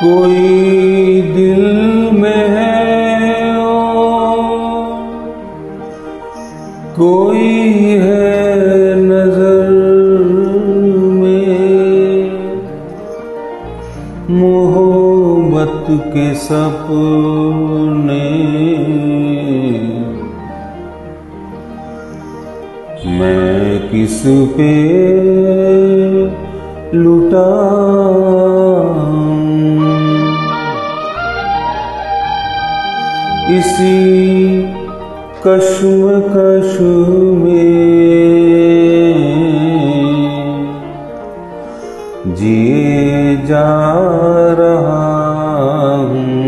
कोई दिल में है कोई है नज़र में के सपने। मैं किस पे लुटा इसी कश्म कश में जिए जा रहा हूँ।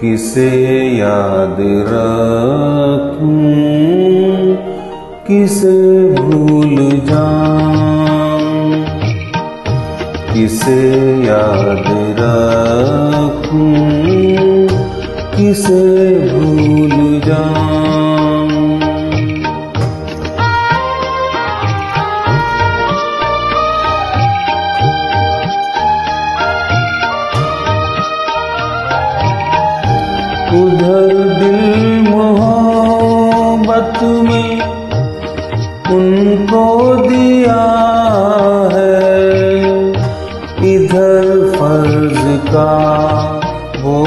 किसे याद रखूँ? किसे भूल जाऊँ? किसे याद रखूँ किसे भूल जाऊँ। उधर दिल मोहब्बत में उनको दिया है। इधर फ़र्ज़ का वो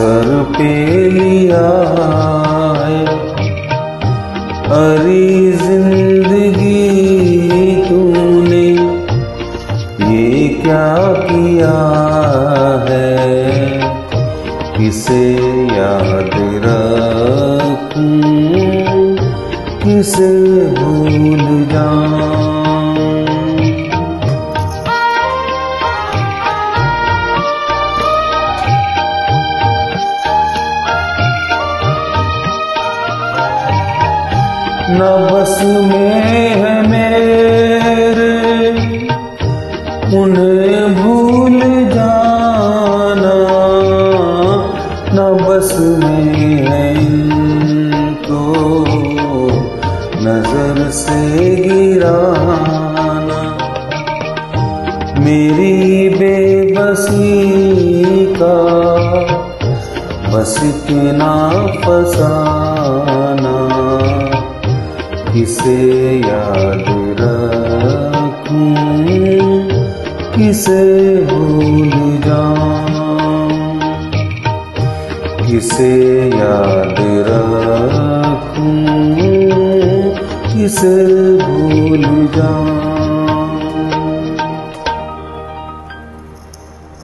सर पे लिया है। अरी ज़िंदगी तूने ये क्या किया है? किसे याद रखूँ? किसे भूल जाऊँ? न बस में है मेरे। उन्हें भूल जाना न बस में है इनको। नज़र से गिराना। मेरी बेबसी का बस के ना फसाना। किसे याद रखूँ किसे भूल जाऊँ किसे याद रखूँ किसे भूल जाऊँ।